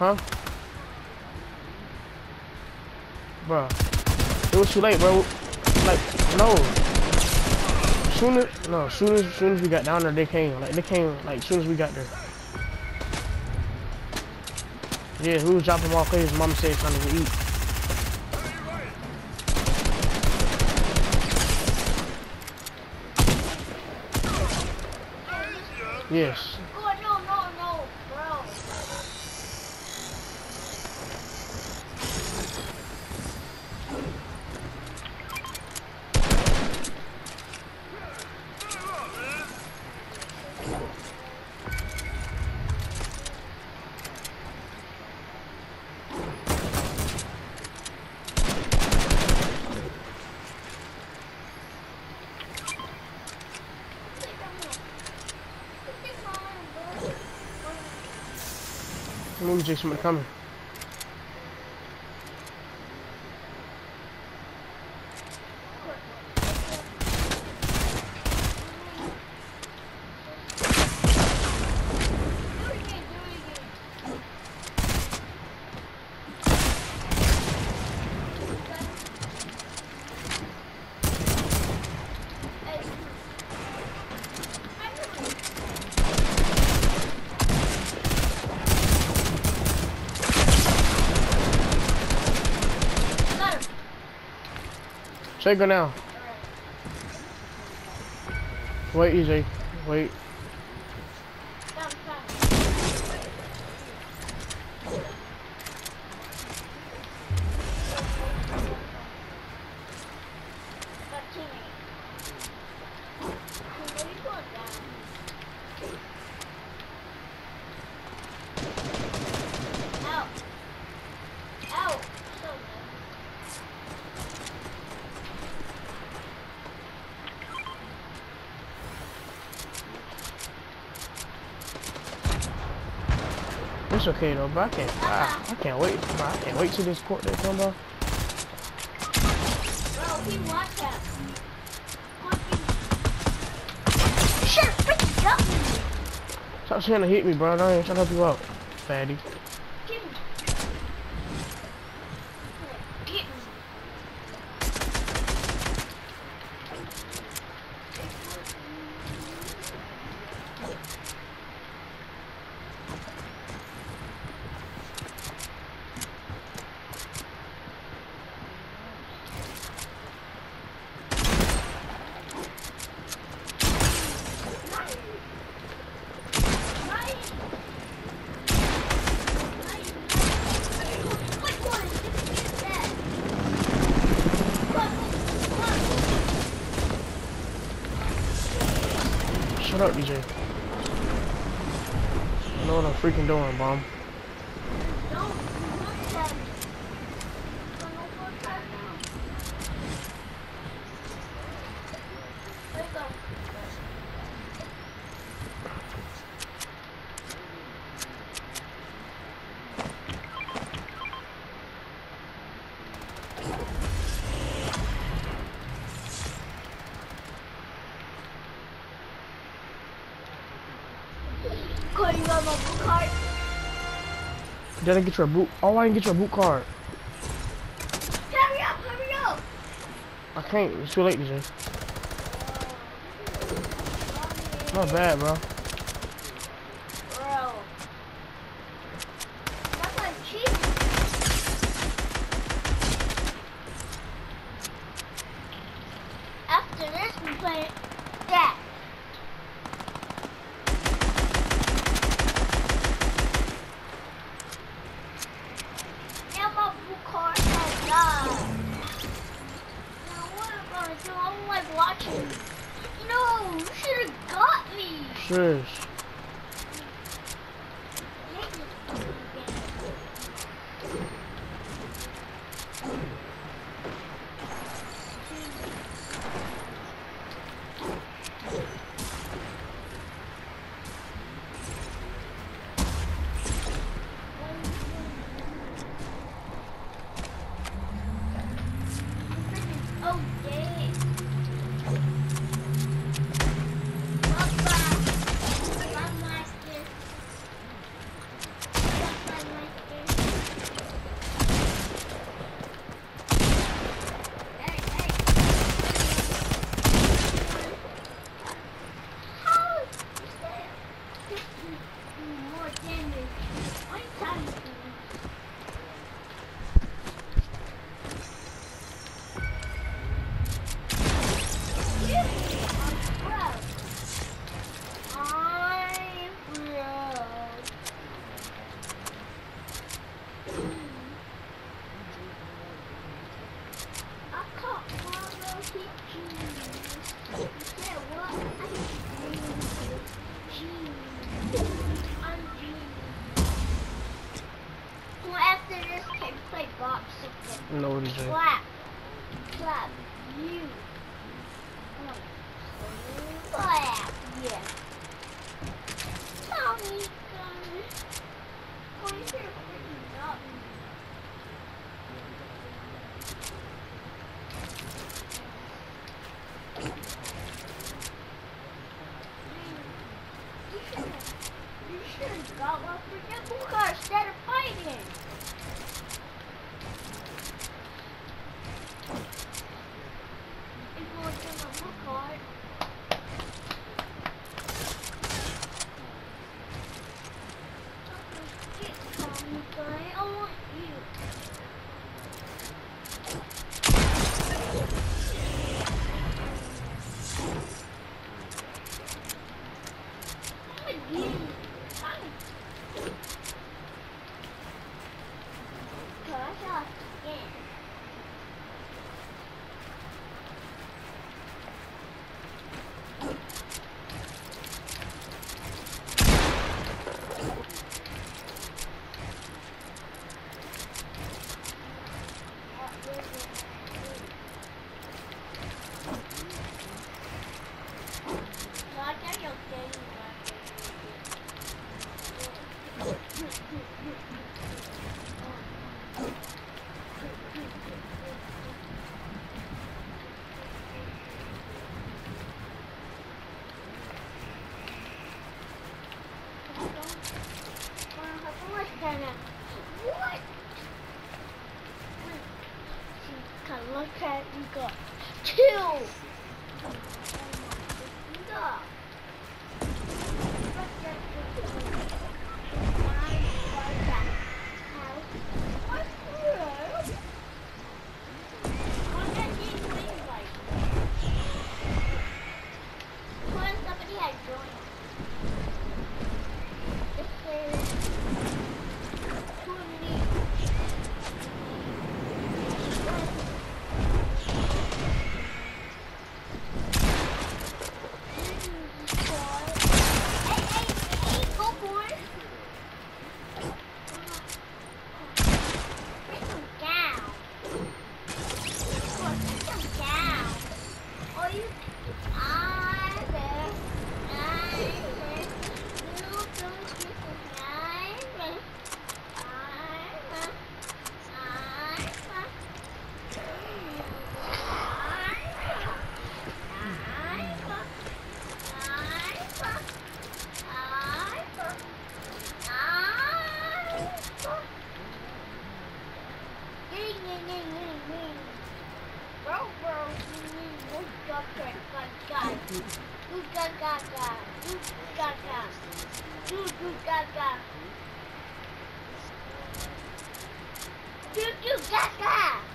Huh? Bro. It was too late, bro. Like, no. Soon as, no, soon as, soon as we got down there, they came. Like, they came, like, soon as we got there. Yeah, we was dropping off because his mom said something to eat. Yes. Oh, no, no, no, bro. Somebody coming. Say go now. Wait, EJ. Wait. It's okay though, but I can't. I, I can't wait. Bro, I can't wait till this court they come, bro. Bro, he wants that. Shit, freaking got. Stop trying to hit me, bro. I ain't trying to help you out, fatty. Get me. Get me. Up, DJ. I know what I'm freaking doing, bomb. Didn't get your boot. Oh, I didn't get your boot card. Hurry up, hurry up! I can't. It's too late, DJ. Not bad. Bro. That's like cheating. After this, we play that. Now my blue card has died. Now what am I gonna do? I'm like watching. No, you should have got me. Thank you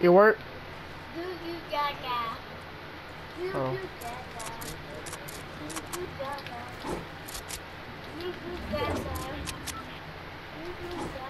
It worked? Goo oh. oh. goo gaga. Goo goo gaga. Goo goo gaga. Goo goo gaga. Goo goo gaga.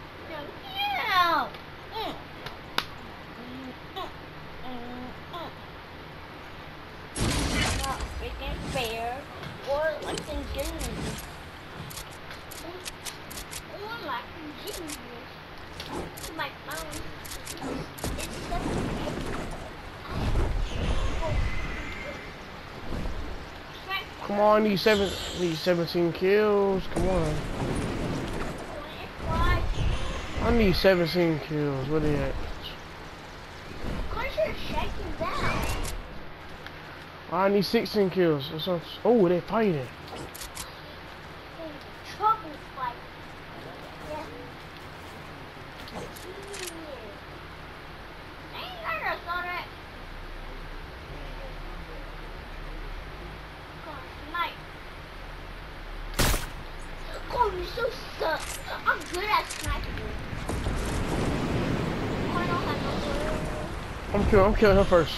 on, these seven, these 17 kills. Come on. I need 17 kills. What is it? I need 16 kills. Oh, they're fighting. I'm killing, I'm killing her first.